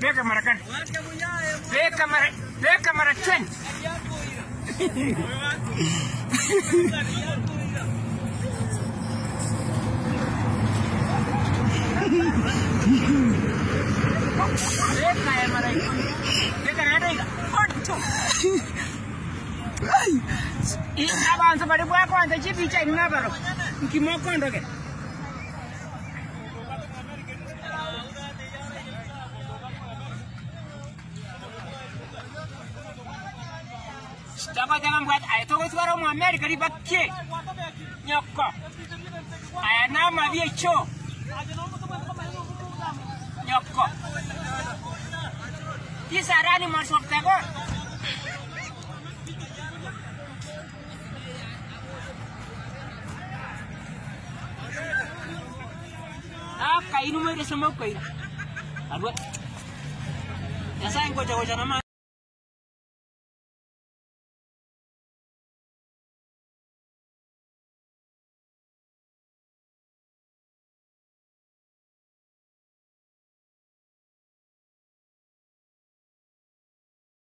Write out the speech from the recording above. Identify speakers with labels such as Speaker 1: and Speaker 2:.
Speaker 1: Pega, Maracan.
Speaker 2: Pega, Maracan. Pega, Maracan.
Speaker 1: देखना है
Speaker 2: हमारा देखना नाटेगा अब आंसर बड़े बुआ कौन सा जी पीछे ना करो कि मौका दोगे Staba jangan buat ay to wis waro America di bakke. Nyokko. Ay nama dia cho. Nyokko. Di sarani masuk tego. Ah, kainu mo rin sa mga kainu. Agwat. Nasa yung goja-goja naman.